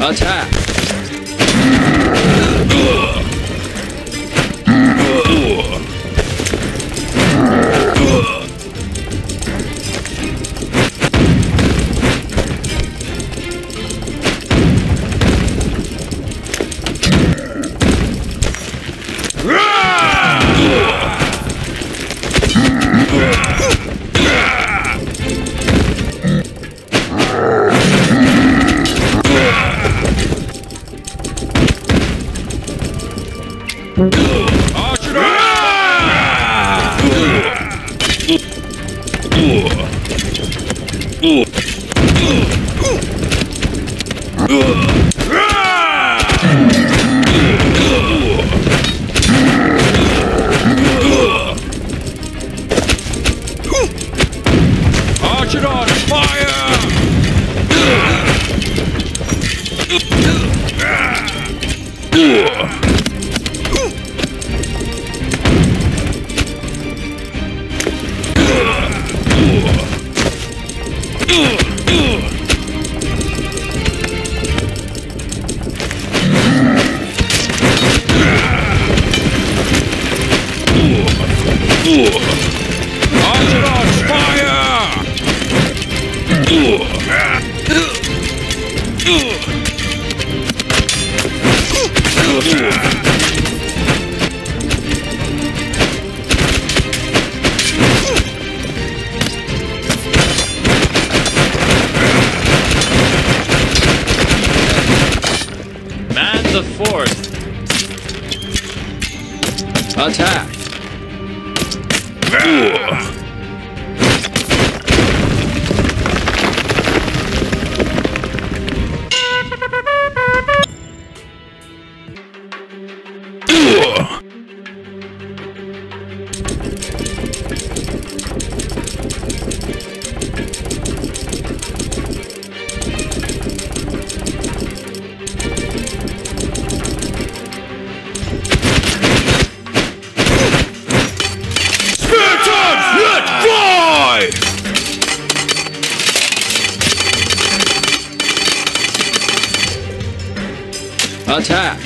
Attack! do Man the fourth. Attack! Attack!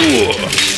Let